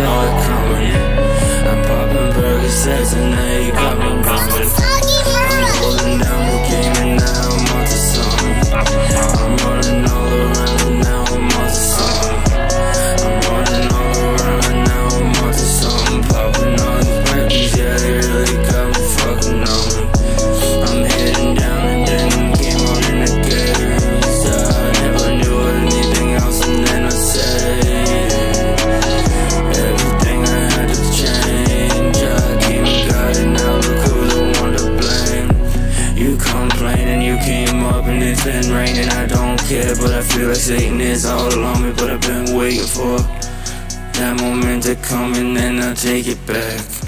I'm popping burgers at tonight complaining You came up and it's been raining. I don't care but I feel like Satan is all on me But I've been waiting for that moment to come and then I'll take it back.